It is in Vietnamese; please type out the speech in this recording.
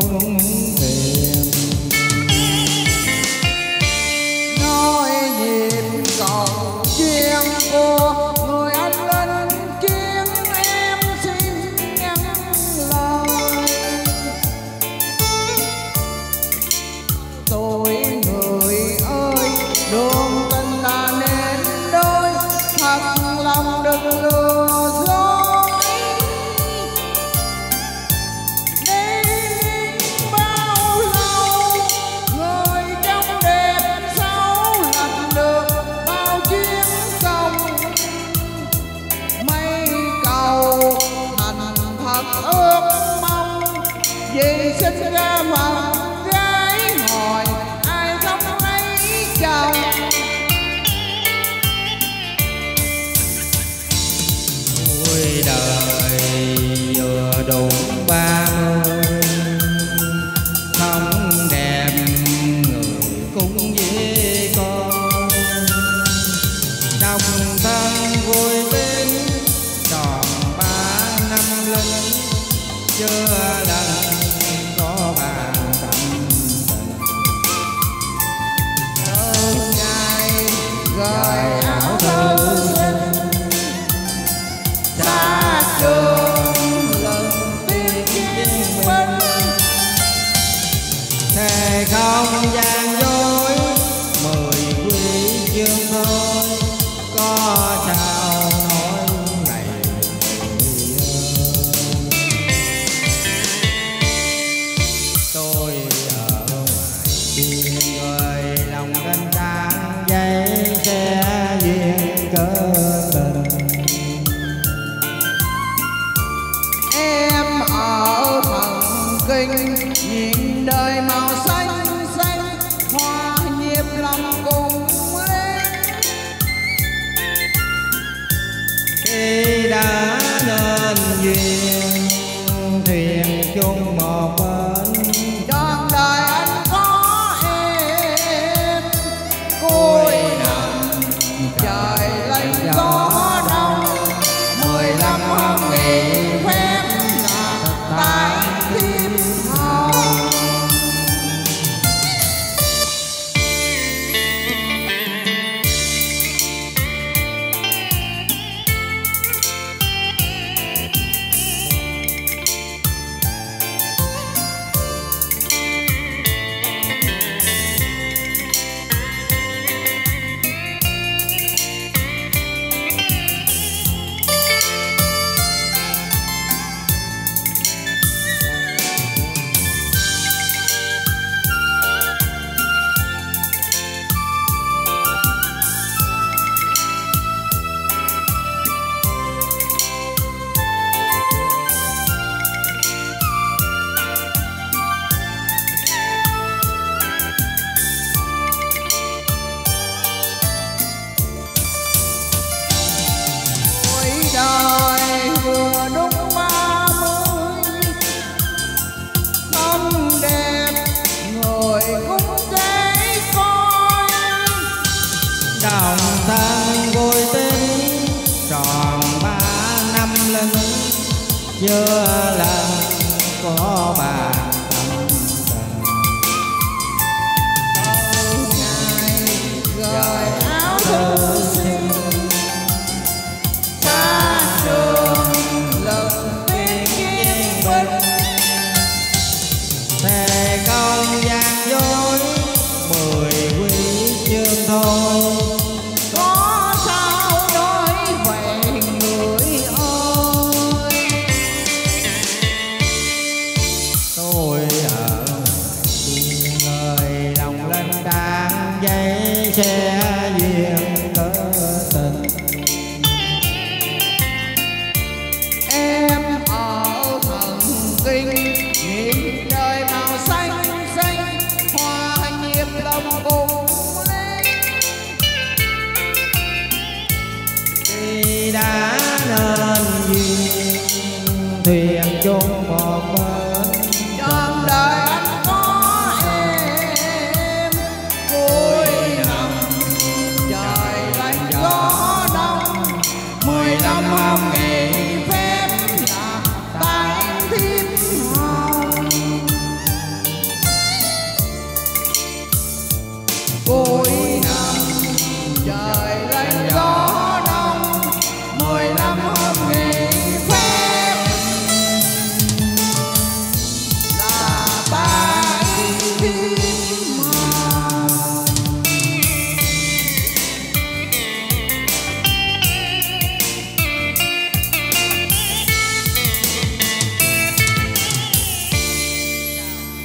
cũng về sinh ra mà gái hỏi, ai dám lấy chồng? Ôi đời vừa đủ ba mươi. Không đẹp người cũng dễ con trong thân vui bên, tròn ba năm linh chưa lần Yeah. yeah. nhớ là có bà tâm tình ngày gọi áo thơ xinh xa trường lòng tiếng yên bình thề công gian dối mười quý chương thôi. dây xe duyên tơ tình. Em ở thần kinh, nhìn trời màu xanh xanh, hoa nhiễm lông cùng lên. Thì đã nên duyên, thuyền chốn một bờ am nghề